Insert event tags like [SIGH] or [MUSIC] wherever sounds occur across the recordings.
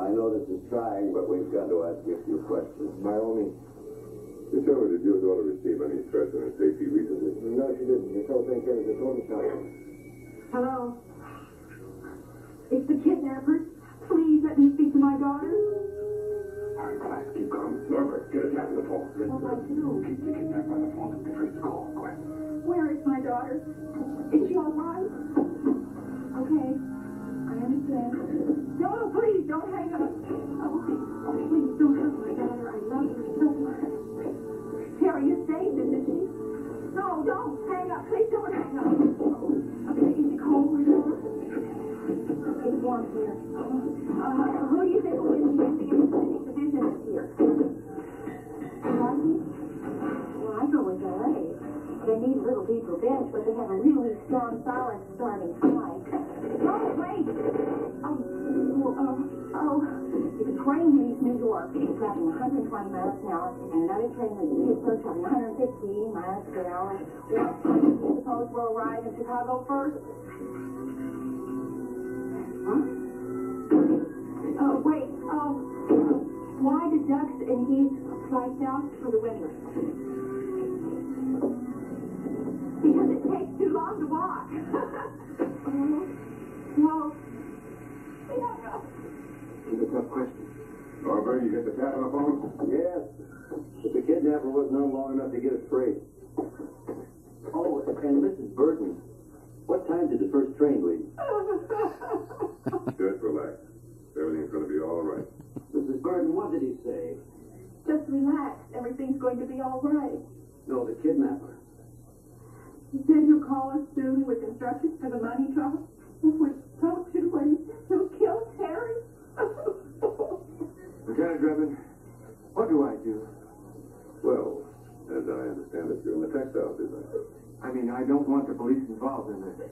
I know this is trying, but we've got to ask you a few questions. By all means. Tell me, did your daughter receive any threats in her safety recently? No, she didn't. This whole thing came as a total shock. Hello? It's the kidnappers. Please let me speak to my daughter. All right, relax. Keep calm. Norberg, get a tap on the phone. What do I do? Keep the kidnapper on the phone and get ready to call. Go ahead. Where is my daughter? Is she all right? Okay. I understand. No, please don't hang up. Oh, oh, please don't hurt my daughter. I love her so much. Terry, you saved her, did she? No, don't hang up. Please don't hang up. Oh, okay, is it cold where you are? Warm here. Uh, who do you think will the investigating division this? Well, I go with LA. They need little deeper bench, but they have a really strong solid starting high. Train leaves New York, it's traveling 120 miles an hour, and another train leaves Pittsburgh traveling 115 miles per hour. Well, suppose we'll arrive in Chicago first? Huh? Oh, wait. Oh, why do ducks and geese fly south for the winter? Because it takes too long to walk. [LAUGHS] oh, well, yeah. It's a tough question. Norberg, you get the tap on the phone? Yes, but the kidnapper wasn't on long enough to get us free. Oh, and Mrs. Burton, what time did the first train leave? [LAUGHS] Just relax. Everything's going to be all right. Mrs. Burton, what did he say? Just relax. Everything's going to be all right. No, the kidnapper. Did you call us soon with instructions for the money trouble. If we don't do what he he'll kill Terry. Lieutenant Drebin, what do I do? Well, as I understand it, you're in the textile business. I mean, I don't want the police involved in this.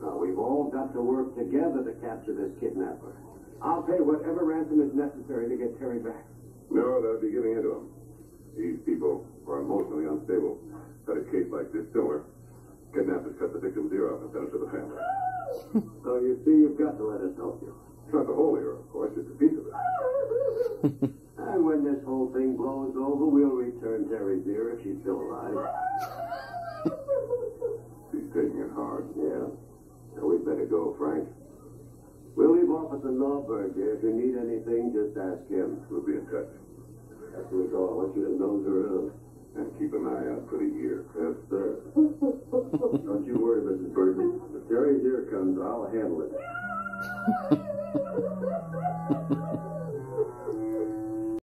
Now, we've all got to work together to capture this kidnapper. I'll pay whatever ransom is necessary to get Terry back. No, that'd be giving into him. These people are emotionally unstable. Got a case like this similar. Kidnappers cut the victim's ear off and send it to the family. [LAUGHS] So you see, you've got to let us help you. It's not the whole ear, of course, just a piece. And when this whole thing blows over, we'll return Terry's ear if she's still alive. She's taking it hard. Yeah. Now we'd better go, Frank. We'll leave off Officer Norberg here. If you need anything, just ask him. We'll be in touch. After we go, I want you to nose around. And keep an eye out for the ear. Yes, sir. [LAUGHS] Don't you worry, Mrs. Burton. If Terry's ear comes, I'll handle it. [LAUGHS]